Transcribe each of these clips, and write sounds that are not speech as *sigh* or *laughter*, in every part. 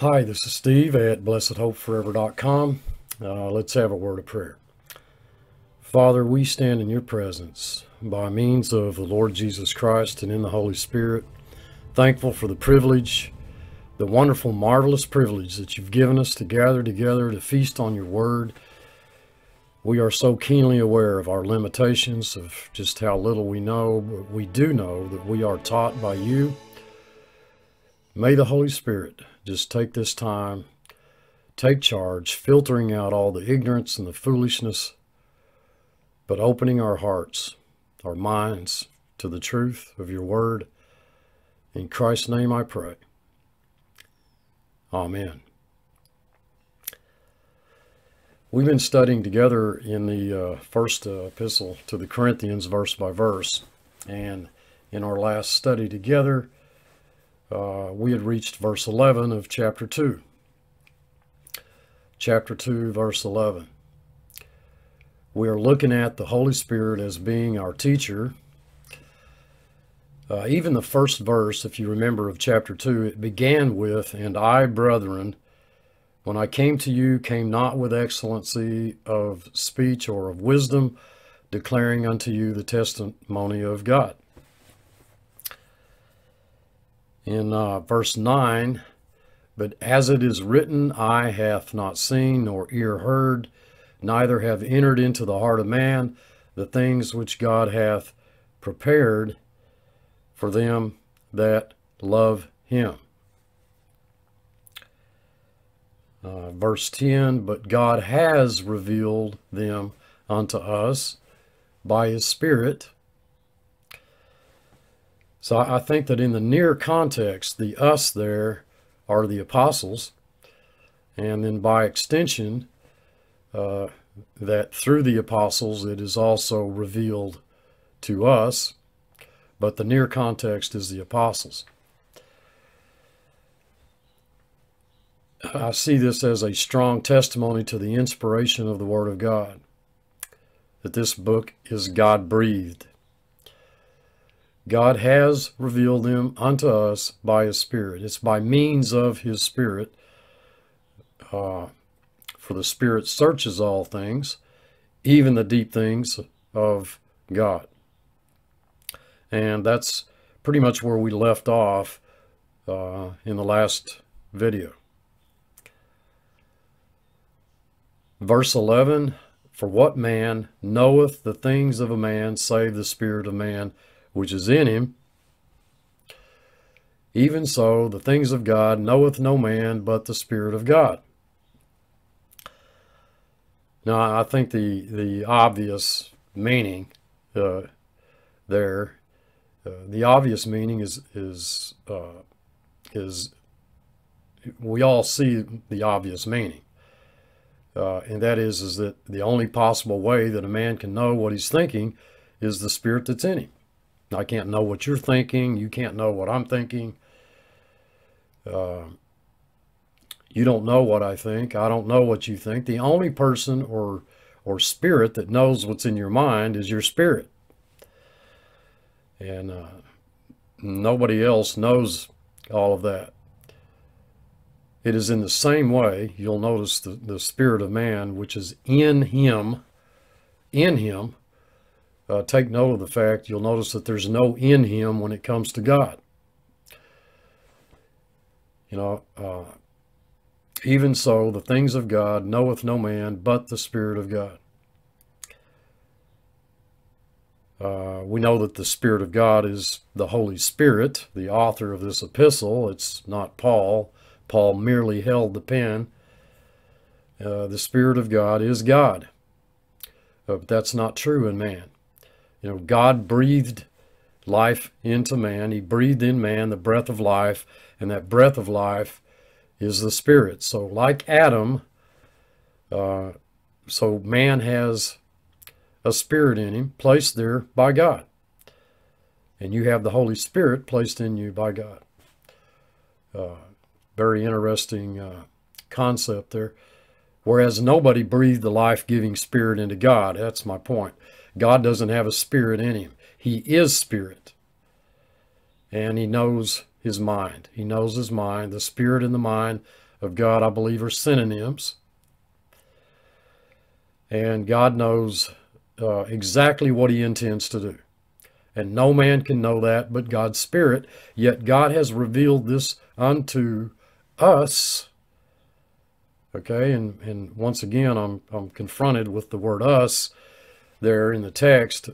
Hi, this is Steve at blessedhopeforever.com. Uh, let's have a word of prayer. Father, we stand in your presence by means of the Lord Jesus Christ and in the Holy Spirit, thankful for the privilege, the wonderful, marvelous privilege that you've given us to gather together to feast on your word. We are so keenly aware of our limitations, of just how little we know, but we do know that we are taught by you. May the Holy Spirit just take this time, take charge, filtering out all the ignorance and the foolishness, but opening our hearts, our minds to the truth of your word. In Christ's name I pray. Amen. We've been studying together in the uh, first uh, epistle to the Corinthians, verse by verse. And in our last study together, uh, we had reached verse 11 of chapter 2. Chapter 2, verse 11. We are looking at the Holy Spirit as being our teacher. Uh, even the first verse, if you remember, of chapter 2, it began with, And I, brethren, when I came to you, came not with excellency of speech or of wisdom, declaring unto you the testimony of God in uh, verse 9 But as it is written, eye hath not seen, nor ear heard, neither have entered into the heart of man the things which God hath prepared for them that love him. Uh, verse 10 But God has revealed them unto us by his Spirit. So I think that in the near context, the us there are the apostles. And then by extension, uh, that through the apostles it is also revealed to us. But the near context is the apostles. I see this as a strong testimony to the inspiration of the Word of God, that this book is God breathed. God has revealed them unto us by His Spirit. It's by means of His Spirit. Uh, for the Spirit searches all things, even the deep things of God. And that's pretty much where we left off uh, in the last video. Verse 11 For what man knoweth the things of a man save the Spirit of man which is in him. Even so, the things of God knoweth no man but the Spirit of God. Now, I think the, the obvious meaning uh, there, uh, the obvious meaning is, is, uh, is we all see the obvious meaning. Uh, and that is, is that the only possible way that a man can know what he's thinking is the spirit that's in him. I can't know what you're thinking. You can't know what I'm thinking. Uh, you don't know what I think. I don't know what you think. The only person or or spirit that knows what's in your mind is your spirit. And uh, nobody else knows all of that. It is in the same way, you'll notice the, the spirit of man, which is in him, in him, uh, take note of the fact you'll notice that there's no in him when it comes to God. You know, uh, even so, the things of God knoweth no man but the Spirit of God. Uh, we know that the Spirit of God is the Holy Spirit, the author of this epistle. It's not Paul. Paul merely held the pen. Uh, the Spirit of God is God. Uh, but that's not true in man. You know, God breathed life into man. He breathed in man the breath of life, and that breath of life is the Spirit. So, like Adam, uh, so man has a spirit in him placed there by God. And you have the Holy Spirit placed in you by God. Uh, very interesting uh, concept there. Whereas nobody breathed the life giving spirit into God. That's my point. God doesn't have a spirit in him. He is spirit. And he knows his mind. He knows his mind. The spirit and the mind of God, I believe, are synonyms. And God knows uh, exactly what he intends to do. And no man can know that but God's Spirit. Yet God has revealed this unto us. Okay, and, and once again, I'm, I'm confronted with the word us there in the text.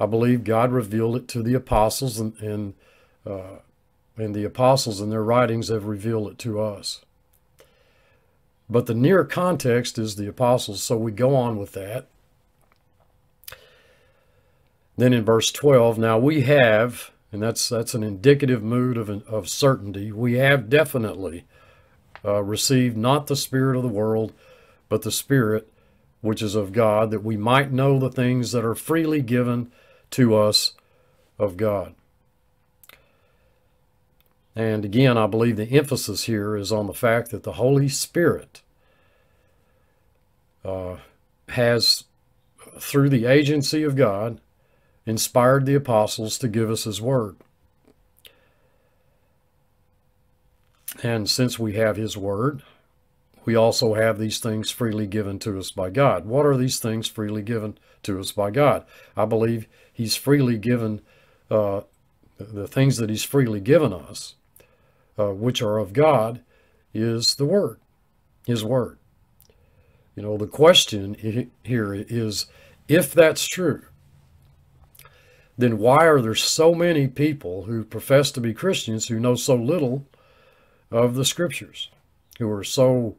I believe God revealed it to the apostles, and, and, uh, and the apostles in their writings have revealed it to us. But the near context is the apostles, so we go on with that. Then in verse 12, now we have, and that's that's an indicative mood of, of certainty, we have definitely uh, received not the Spirit of the world, but the Spirit which is of God, that we might know the things that are freely given to us of God. And again, I believe the emphasis here is on the fact that the Holy Spirit uh, has, through the agency of God, inspired the apostles to give us his word. And since we have his word, we also have these things freely given to us by God. What are these things freely given to us by God? I believe he's freely given uh, the things that he's freely given us, uh, which are of God, is the word, his word. You know, the question here is if that's true, then why are there so many people who profess to be Christians who know so little of the scriptures, who are so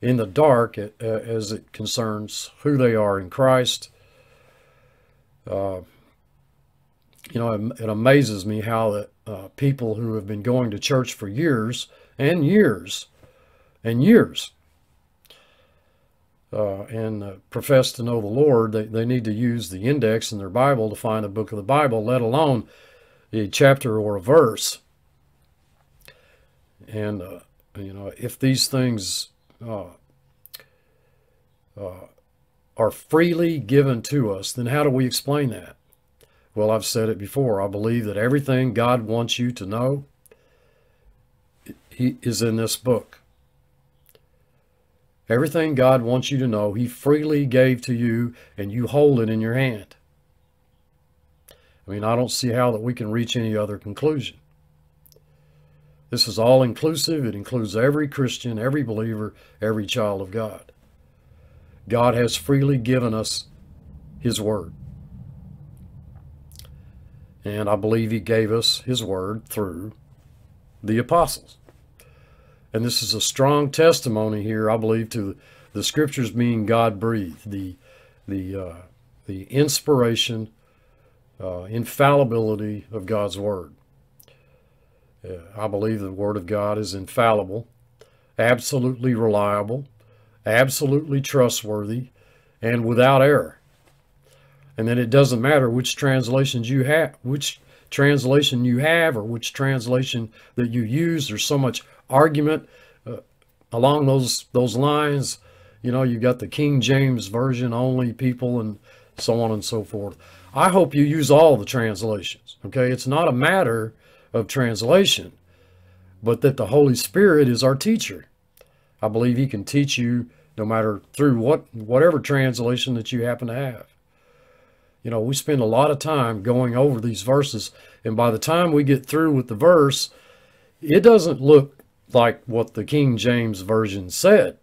in the dark as it concerns who they are in Christ? Uh, you know, it, amazes me how that uh, people who have been going to church for years and years and years uh, and uh, profess to know the Lord, they, they need to use the index in their Bible to find a book of the Bible, let alone a chapter or a verse. And, uh, you know, if these things Uh, uh, are freely given to us, then how do we explain that? Well, I've said it before. I believe that everything God wants you to know he is in this book. Everything God wants you to know, He freely gave to you, and you hold it in your hand. I mean, I don't see how that we can reach any other conclusion. This is all inclusive. It includes every Christian, every believer, every child of God. God has freely given us His Word. And I believe He gave us His Word through the apostles. And this is a strong testimony here, I believe, to the scriptures being God breathed, the, the, uh, the inspiration, uh, infallibility of God's Word. I believe the Word of God is infallible, absolutely reliable, absolutely trustworthy, and without error. And then it doesn't matter which translations you have, which translation you have, or which translation that you use. There's so much argument uh, along those those lines. You know, you've got the King James version only people and so on and so forth. I hope you use all the translations. Okay, it's not a matter of translation, but that the Holy Spirit is our teacher. I believe He can teach you no matter through what whatever translation that you happen to have. You know, we spend a lot of time going over these verses, and by the time we get through with the verse, it doesn't look like what the King James Version said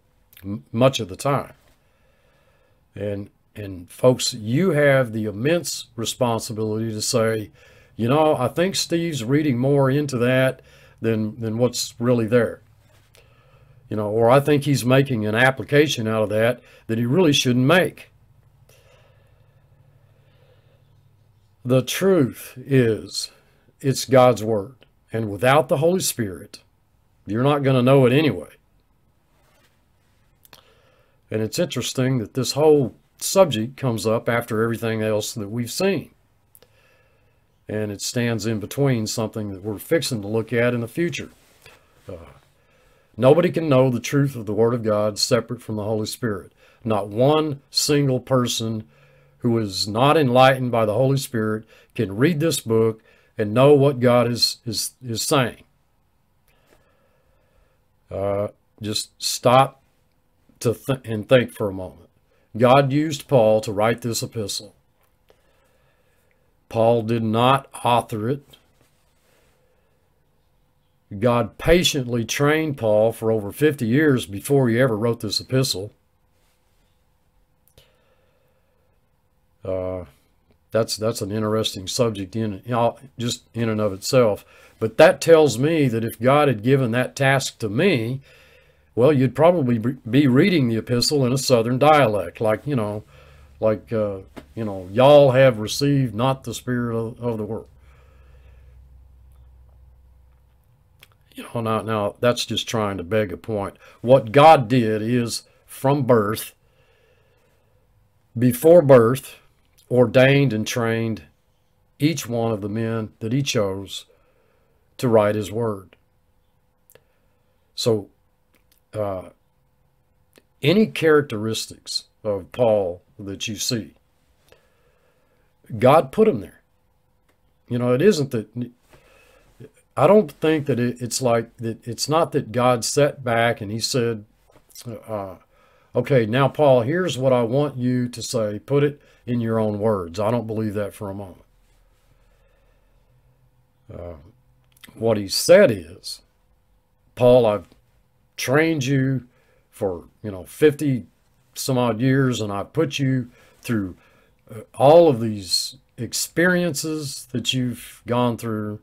much of the time. And, and folks, you have the immense responsibility to say, you know, I think Steve's reading more into that than, than what's really there. You know, or I think he's making an application out of that that he really shouldn't make. The truth is, it's God's Word. And without the Holy Spirit, you're not going to know it anyway. And it's interesting that this whole subject comes up after everything else that we've seen. And it stands in between something that we're fixing to look at in the future. Uh, nobody can know the truth of the Word of God separate from the Holy Spirit. Not one single person who is not enlightened by the Holy Spirit can read this book and know what God is, is, is saying. Uh, just stop to th- and think for a moment. God used Paul to write this epistle. Paul did not author it. God patiently trained Paul for over 50 years before he ever wrote this epistle. Uh, that's that's an interesting subject in you know, just in and of itself. But that tells me that if God had given that task to me, well, you'd probably be reading the epistle in a southern dialect, like you know, like uh, you know, y'all have received not the spirit of, of the world. You know, now, now that's just trying to beg a point. What God did is from birth, before birth, ordained and trained each one of the men that he chose to write his word. So, uh, any characteristics of Paul that you see, God put him there. You know, it isn't that, I don't think that it, it's like that, it's not that God sat back and he said, uh, okay, now, Paul, here's what I want you to say. Put it in your own words. I don't believe that for a moment. Uh, what he said is, Paul, I've trained you for, you know, 50 some odd years, and I put you through uh, all of these experiences that you've gone through,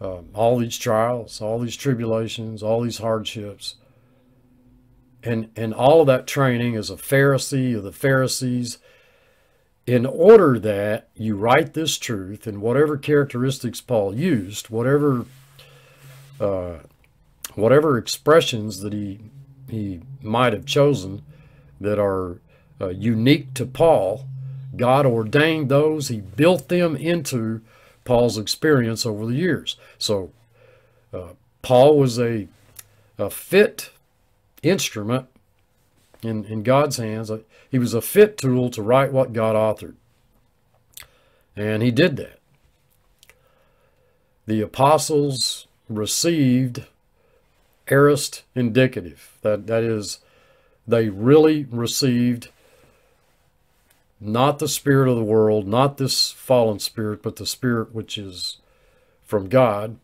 uh, all these trials, all these tribulations, all these hardships. And, and all of that training as a Pharisee of the Pharisees in order that you write this truth and whatever characteristics Paul used, whatever uh, whatever expressions that he he might have chosen that are uh, unique to Paul, God ordained those. He built them into Paul's experience over the years. So uh, Paul was a a fit instrument in, in God's hands. He was a fit tool to write what God authored. And he did that. The apostles received aorist indicative. That, that is, they really received not the spirit of the world, not this fallen spirit, but the spirit which is from God.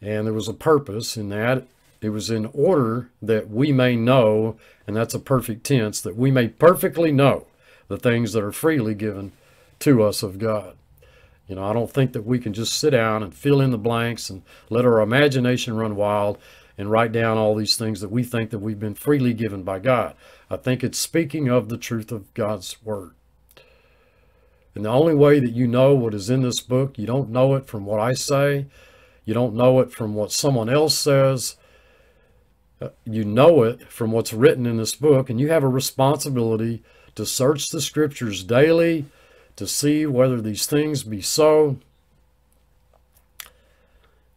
And there was a purpose in that. It was in order that we may know, and that's a perfect tense, that we may perfectly know the things that are freely given to us of God. You know, I don't think that we can just sit down and fill in the blanks and let our imagination run wild and write down all these things that we think that we've been freely given by God. I think it's speaking of the truth of God's Word. And the only way that you know what is in this book, you don't know it from what I say, you don't know it from what someone else says, uh, you know it from what's written in this book, and you have a responsibility to search the scriptures daily to see whether these things be so.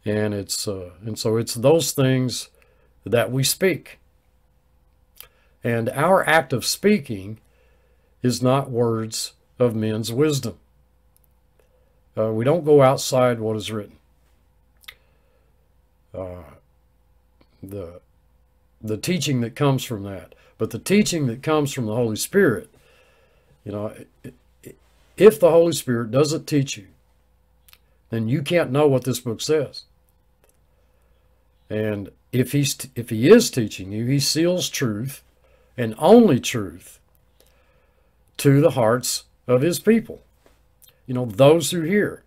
And it's uh, and so it's those things that we speak. And our act of speaking is not words of men's wisdom. Uh, we don't go outside what is written. Uh, the the teaching that comes from that. But the teaching that comes from the Holy Spirit, you know, if the Holy Spirit doesn't teach you, then you can't know what this book says. And if he's if he is teaching you, he seals truth and only truth to the hearts of his people. You know, those who hear,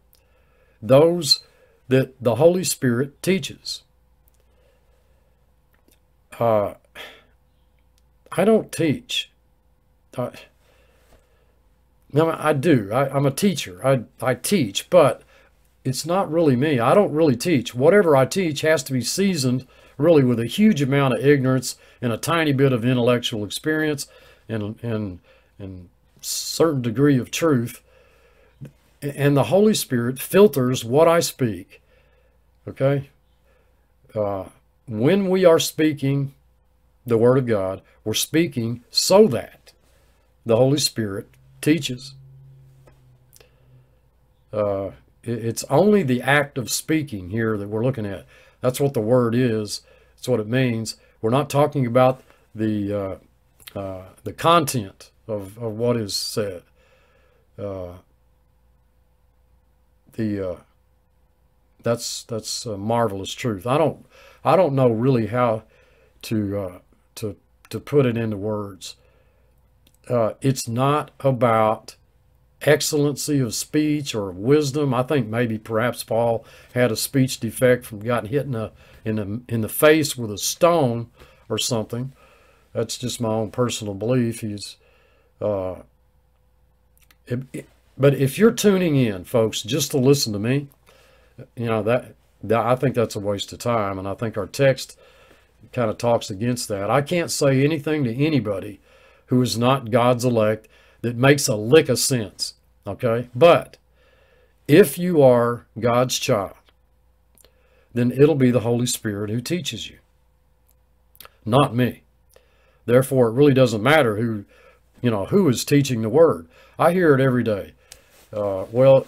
those that the Holy Spirit teaches. Uh, I don't teach. I, no, I do. I, am a teacher. I, I teach, but it's not really me. I don't really teach. Whatever I teach has to be seasoned really with a huge amount of ignorance and a tiny bit of intellectual experience and, and, and certain degree of truth. And the Holy Spirit filters what I speak. Okay? Uh, when we are speaking the Word of God, we're speaking so that the Holy Spirit teaches. Uh, it's only the act of speaking here that we're looking at. That's what the Word is. That's what it means. We're not talking about the uh, uh, the content of, of what is said. Uh, the uh, that's that's a marvelous truth. I don't I don't know really how to uh, to to put it into words. Uh, it's not about excellency of speech or wisdom. I think maybe perhaps Paul had a speech defect from getting hit in the in the in the face with a stone or something. That's just my own personal belief. He's, uh, it, it, but if you're tuning in, folks, just to listen to me, you know that, that I think that's a waste of time, and I think our text kind of talks against that. I can't say anything to anybody who is not God's elect that makes a lick of sense. Okay, but if you are God's child, then it'll be the Holy Spirit who teaches you, not me. Therefore, it really doesn't matter who, you know, who is teaching the word. I hear it every day. Uh, well,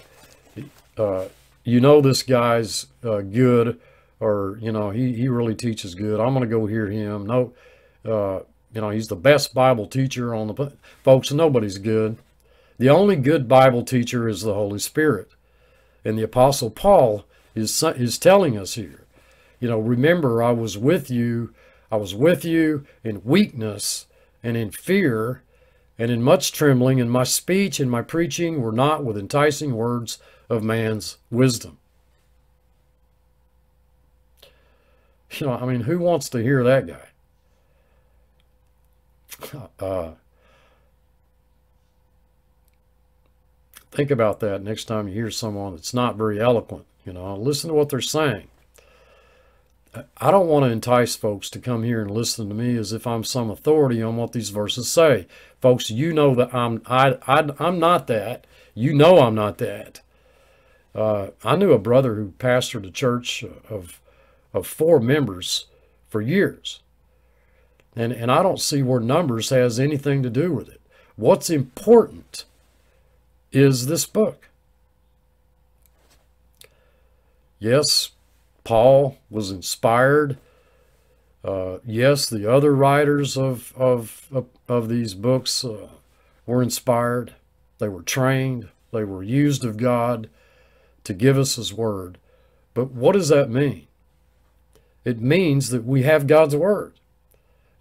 uh, you know this guy's uh, good, or you know he he really teaches good. I'm going to go hear him. No, uh, you know he's the best Bible teacher on the folks. Nobody's good. The only good Bible teacher is the Holy Spirit, and the Apostle Paul is is telling us here. You know, remember I was with you I was with you in weakness and in fear and in much trembling, and my speech and my preaching were not with enticing words of man's wisdom. You know, I mean, who wants to hear that guy? Uh, think about that next time you hear someone that's not very eloquent. You know, listen to what they're saying. I don't want to entice folks to come here and listen to me as if I'm some authority on what these verses say. Folks, you know that I'm I, I I'm not that. You know I'm not that. Uh, I knew a brother who pastored a church of of four members for years, and and I don't see where numbers has anything to do with it. What's important is this book. Yes, Paul was inspired. Uh, yes, the other writers of, of, of, of these books uh, were inspired. They were trained. They were used of God to give us His Word. But what does that mean? It means that we have God's Word.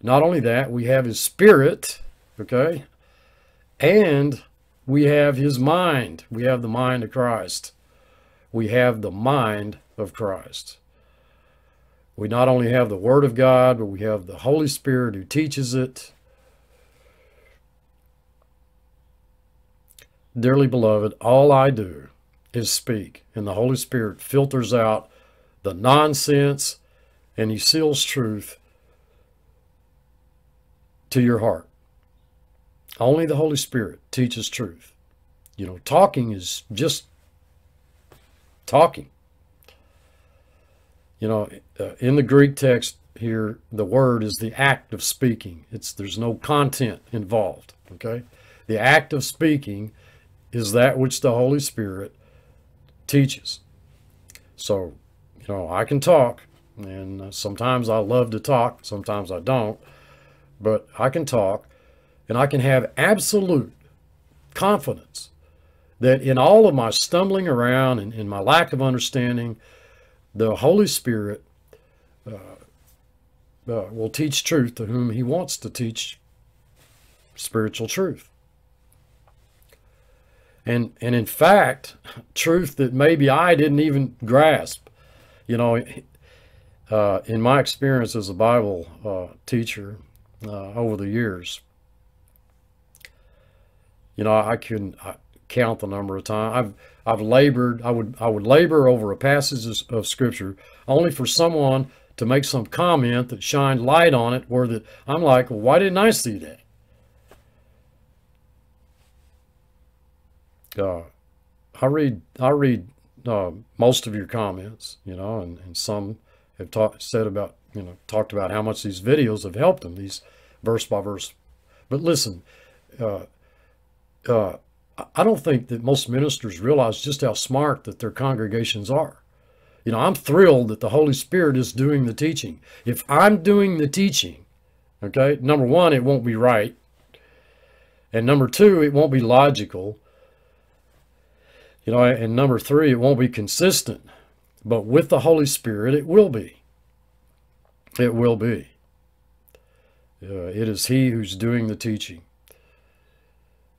Not only that, we have His Spirit, okay? And we have His mind. We have the mind of Christ. We have the mind of Christ. We not only have the Word of God, but we have the Holy Spirit who teaches it. Dearly beloved, all I do is speak, and the Holy Spirit filters out the nonsense and He seals truth to your heart. Only the Holy Spirit teaches truth. You know, talking is just talking. You know, uh, in the Greek text here, the word is the act of speaking. It's there's no content involved. Okay, the act of speaking is that which the Holy Spirit teaches. So, you know, I can talk, and uh, sometimes I love to talk, sometimes I don't, but I can talk, and I can have absolute confidence that in all of my stumbling around and in my lack of understanding, the Holy Spirit uh, uh, will teach truth to whom he wants to teach spiritual truth. And, and in fact, truth that maybe I didn't even grasp. You know, uh, in my experience as a Bible uh, teacher uh, over the years, you know, I I count the number of times I've I've labored, I would, I would labor over a passage of scripture only for someone to make some comment that shined light on it where that I'm like, well, why didn't I see that? Uh, I read, I read uh, most of your comments, you know, and, and some have talked, said about, you know, talked about how much these videos have helped them, these verse by verse. But listen, uh, uh, I don't think that most ministers realize just how smart that their congregations are. You know, I'm thrilled that the Holy Spirit is doing the teaching. If I'm doing the teaching, okay, number one, it won't be right. And number two, it won't be logical. You know, and number three, it won't be consistent. But with the Holy Spirit, it will be. It will be. Uh, it is He who's doing the teaching.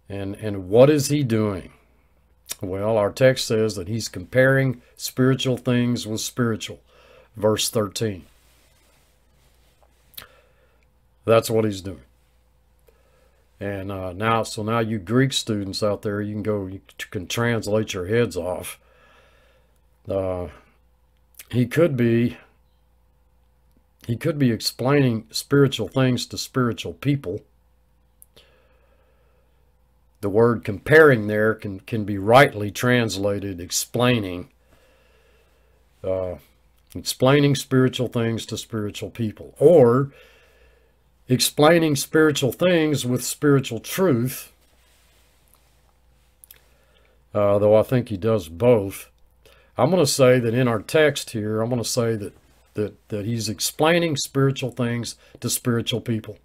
And, and what is He doing? Well, our text says that He's comparing spiritual things with spiritual. Verse 13. That's what He's doing. And uh, now, so now you Greek students out there, you can go, you can translate your heads off. Uh, he could be, he could be explaining spiritual things to spiritual people. The word comparing there can, can be rightly translated explaining, uh, explaining spiritual things to spiritual people. Or explaining spiritual things with spiritual truth, uh, though I think he does both. I'm going to say that in our text here, I'm going to say that, that, that he's explaining spiritual things to spiritual people.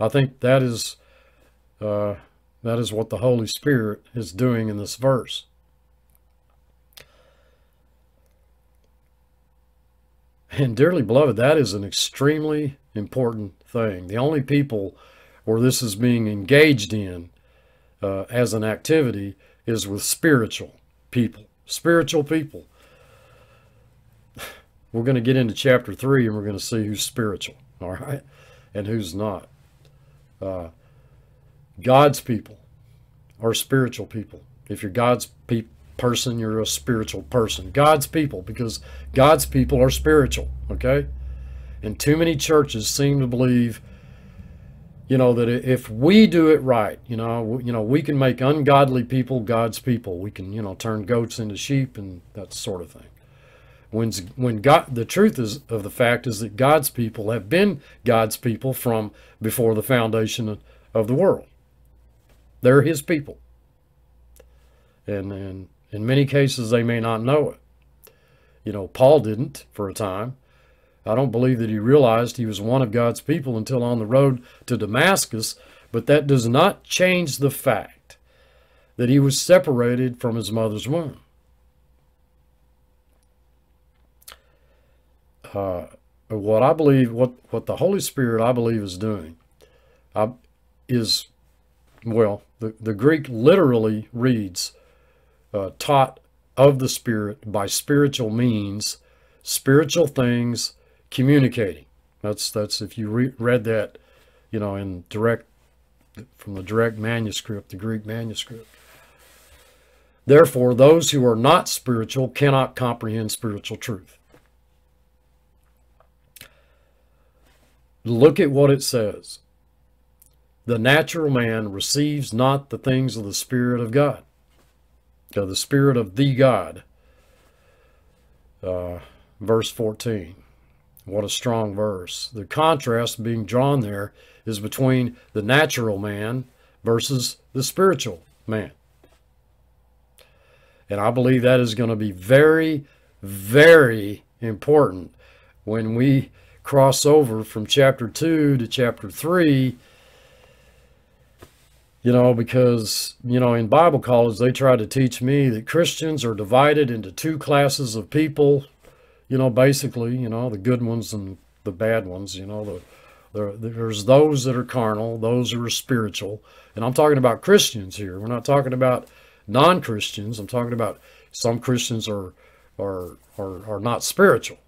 I think that is, uh, that is what the Holy Spirit is doing in this verse. And dearly beloved, that is an extremely important thing. The only people where this is being engaged in uh, as an activity is with spiritual people. Spiritual people. We're going to get into chapter 3 and we're going to see who's spiritual, *laughs* all right, and who's not. Uh, God's people are spiritual people. If you're God's pe person, you're a spiritual person. God's people, because God's people are spiritual, okay? And too many churches seem to believe, you know, that if we do it right, you know, you know, we can make ungodly people God's people. We can, you know, turn goats into sheep and that sort of thing. When, when God, the truth is of the fact is that God's people have been God's people from before the foundation of, the world. They're his people. And, and in many cases, they may not know it. You know, Paul didn't for a time. I don't believe that he realized he was one of God's people until on the road to Damascus, but that does not change the fact that he was separated from his mother's womb. Uh, what I believe, what, what the Holy Spirit I believe is doing, uh, is, well, the, the Greek literally reads, uh, taught of the Spirit by spiritual means, spiritual things, communicating. That's that's if you re read that, you know, in direct from the direct manuscript, the Greek manuscript. Therefore, those who are not spiritual cannot comprehend spiritual truth. Look at what it says. The natural man receives not the things of the Spirit of God, of the Spirit of the God. Uh, verse 14. What a strong verse. The contrast being drawn there is between the natural man versus the spiritual man. And I believe that is going to be very, very important when we cross over from chapter 2 to chapter 3. You know, because, you know, in Bible college, they try to teach me that Christians are divided into two classes of people you know, basically, you know, the good ones and the bad ones, you know, the, the, there's those that are carnal, those who are spiritual. And I'm talking about Christians here. We're not talking about non-Christians. I'm talking about some Christians are, are, are, are not spiritual.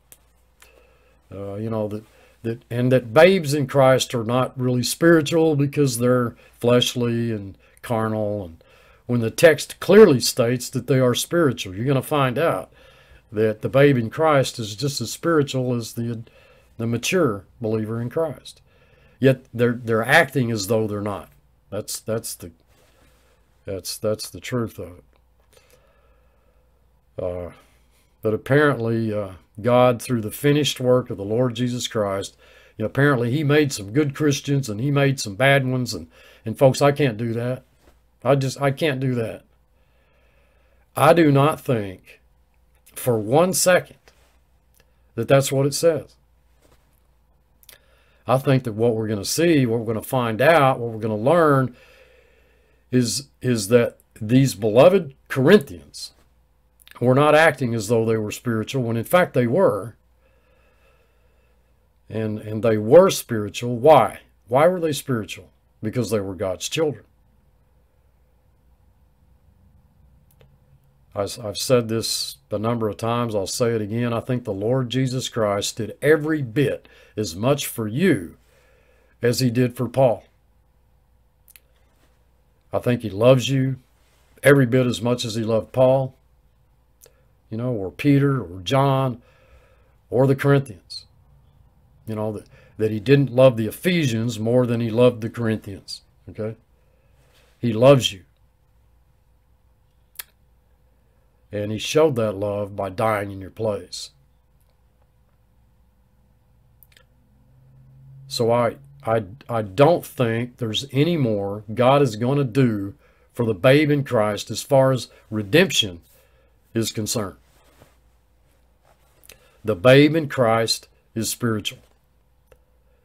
Uh, you know, that, that, and that babes in Christ are not really spiritual because they're fleshly and carnal. And when the text clearly states that they are spiritual, you're going to find out that the babe in Christ is just as spiritual as the the mature believer in Christ. Yet they're they're acting as though they're not. That's that's the that's that's the truth of it. Uh, but apparently, uh, God, through the finished work of the Lord Jesus Christ, you know, apparently He made some good Christians and He made some bad ones, and and folks, I can't do that. I just I can't do that. I do not think for one second that that's what it says. I think that what we're going to see, what we're going to find out, what we're going to learn is, is that these beloved Corinthians were not acting as though they were spiritual, when in fact they were. And, and they were spiritual. Why? Why were they spiritual? Because they were God's children. I've said this a number of times. I'll say it again. I think the Lord Jesus Christ did every bit as much for you as he did for Paul. I think he loves you every bit as much as he loved Paul, you know, or Peter or John or the Corinthians. You know, that, that he didn't love the Ephesians more than he loved the Corinthians. Okay? He loves you. And he showed that love by dying in your place. So I, I, I don't think there's any more God is going to do for the babe in Christ as far as redemption is concerned. The babe in Christ is spiritual.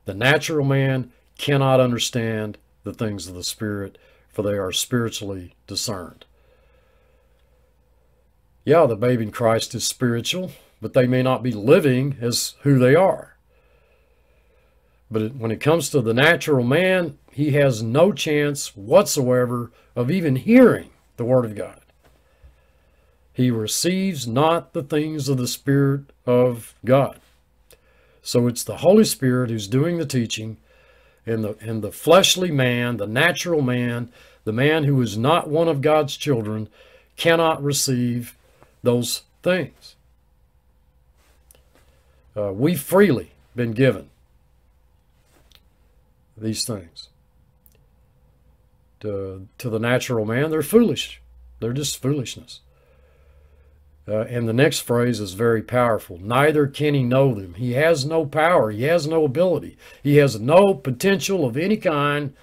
The natural man cannot understand the things of the Spirit, for they are spiritually discerned. Yeah, the babe in Christ is spiritual, but they may not be living as who they are. But when it comes to the natural man, he has no chance whatsoever of even hearing the Word of God. He receives not the things of the Spirit of God. So it's the Holy Spirit who's doing the teaching, and the, and the fleshly man, the natural man, the man who is not one of God's children, cannot receive those things. Uh, we freely been given these things. To, to the natural man, they're foolish. They're just foolishness. Uh, and the next phrase is very powerful. Neither can he know them. He has no power. He has no ability. He has no potential of any kind,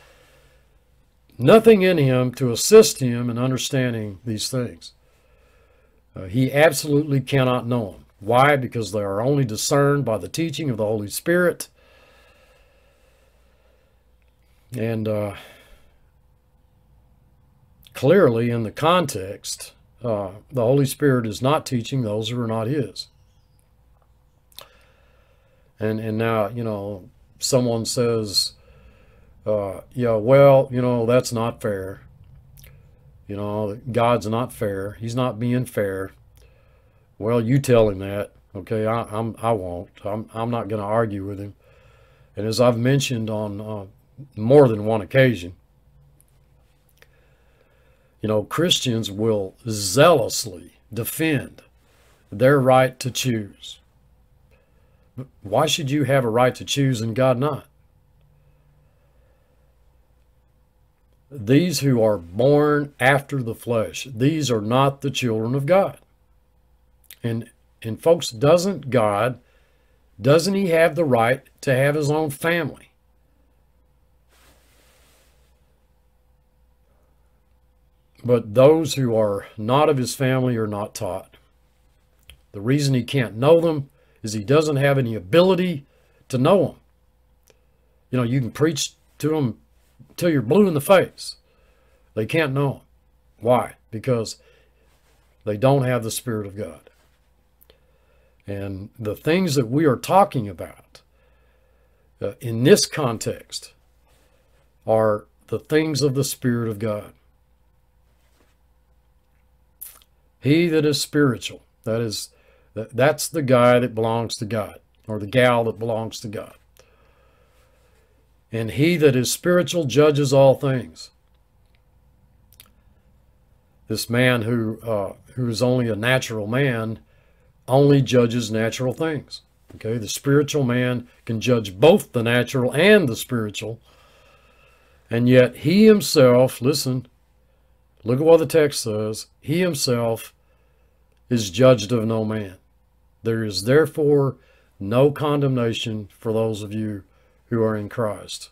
nothing in him to assist him in understanding these things. Uh, he absolutely cannot know them. Why? Because they are only discerned by the teaching of the Holy Spirit. And uh, clearly, in the context, uh, the Holy Spirit is not teaching those who are not His. And and now you know someone says, uh, yeah, well, you know that's not fair. You know, God's not fair. He's not being fair. Well, you tell him that. Okay, I, I'm I won't. I'm I'm not going to argue with him. And as I've mentioned on uh, more than one occasion, you know, Christians will zealously defend their right to choose. Why should you have a right to choose and God not? These who are born after the flesh, these are not the children of God. And and folks, doesn't God, doesn't he have the right to have his own family? But those who are not of his family are not taught. The reason he can't know them is he doesn't have any ability to know them. You know, you can preach to them till you're blue in the face. They can't know him. Why? Because they don't have the Spirit of God. And the things that we are talking about uh, in this context are the things of the Spirit of God. He that is spiritual, that is, that's the guy that belongs to God, or the gal that belongs to God. And he that is spiritual judges all things. This man who uh, who is only a natural man only judges natural things. Okay, the spiritual man can judge both the natural and the spiritual. And yet he himself, listen, look at what the text says, he himself is judged of no man. There is therefore no condemnation for those of you who are in Christ.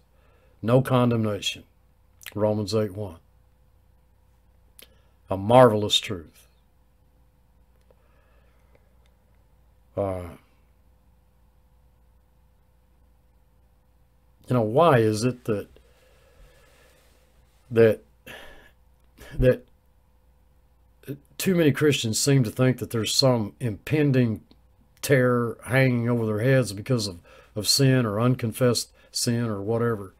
No condemnation. Romans 8 1. A marvelous truth. Uh, you know, why is it that that that too many Christians seem to think that there's some impending terror hanging over their heads because of, of sin or unconfessed sin or whatever.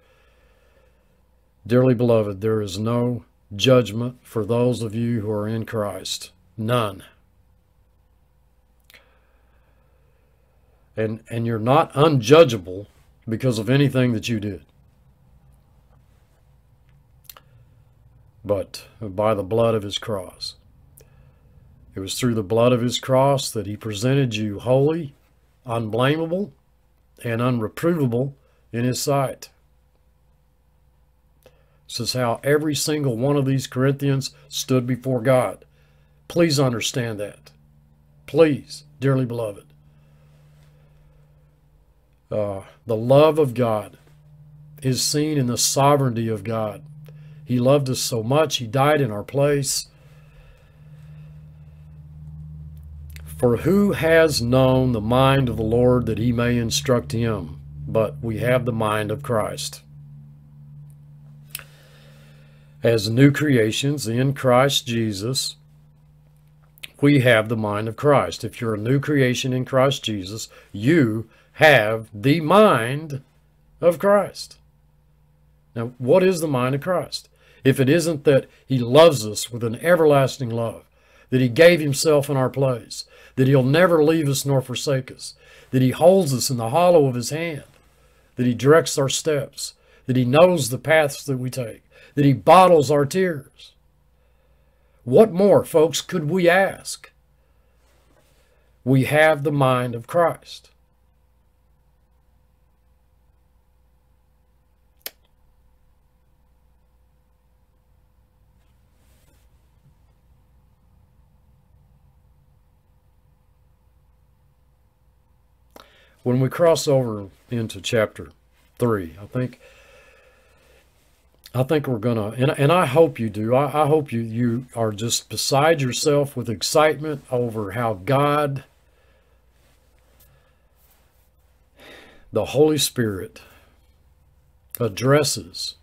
Dearly beloved, there is no judgment for those of you who are in Christ. None. And, and you're not unjudgeable because of anything that you did. But by the blood of his cross. It was through the blood of his cross that he presented you holy, unblameable, and unreprovable in his sight. This is how every single one of these Corinthians stood before God. Please understand that. Please, dearly beloved. Uh, the love of God is seen in the sovereignty of God. He loved us so much, He died in our place. For who has known the mind of the Lord that he may instruct him? But we have the mind of Christ. As new creations in Christ Jesus, we have the mind of Christ. If you're a new creation in Christ Jesus, you have the mind of Christ. Now, what is the mind of Christ? If it isn't that he loves us with an everlasting love, that he gave himself in our place, that he'll never leave us nor forsake us, that he holds us in the hollow of his hand, that he directs our steps, that he knows the paths that we take, that he bottles our tears. What more, folks, could we ask? We have the mind of Christ. When we cross over into chapter three, I think I think we're gonna and, and I hope you do. I, I hope you you are just beside yourself with excitement over how God the Holy Spirit addresses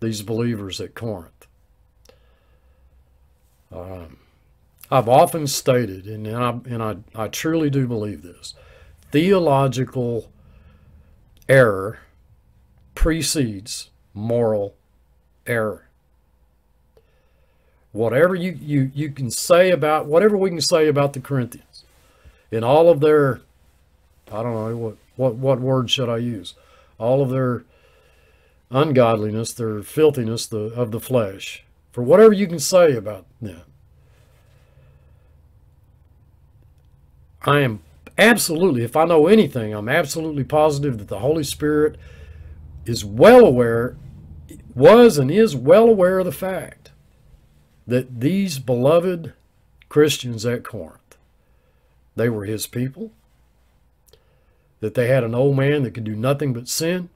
these believers at Corinth. Um, I've often stated, and, and, I, and I, I truly do believe this, theological error precedes moral error. Whatever you, you, you can say about, whatever we can say about the Corinthians, in all of their, I don't know, what, what, what word should I use? All of their ungodliness, their filthiness the, of the flesh, for whatever you can say about them. I am absolutely, if I know anything, I'm absolutely positive that the Holy Spirit is well aware, was and is well aware of the fact that these beloved Christians at Corinth, they were his people, that they had an old man that could do nothing but sin,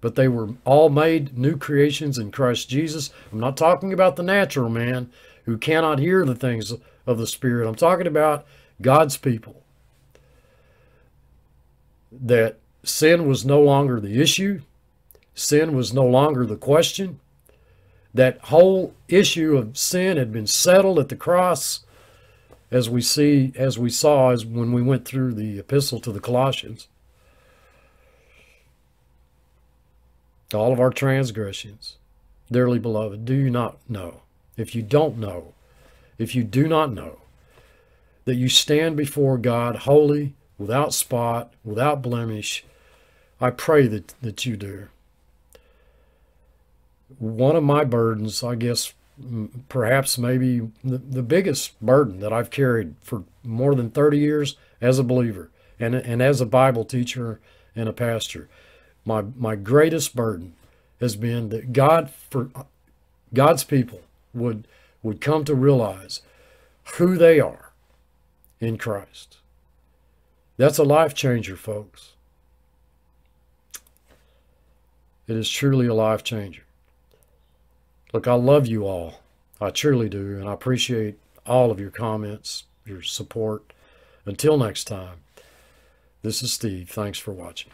but they were all made new creations in Christ Jesus. I'm not talking about the natural man who cannot hear the things of the Spirit. I'm talking about God's people that sin was no longer the issue, sin was no longer the question. That whole issue of sin had been settled at the cross, as we see, as we saw, as when we went through the epistle to the Colossians. All of our transgressions, dearly beloved, do you not know? If you don't know, if you do not know, that you stand before God holy, without spot, without blemish. I pray that, that you do. One of my burdens, I guess, perhaps maybe the, the biggest burden that I've carried for more than 30 years as a believer and, and as a Bible teacher and a pastor, my, my greatest burden has been that God, for God's people would, would come to realize who they are in Christ that's a life changer, folks. It is truly a life changer. Look, I love you all. I truly do. And I appreciate all of your comments, your support. Until next time, this is Steve. Thanks for watching.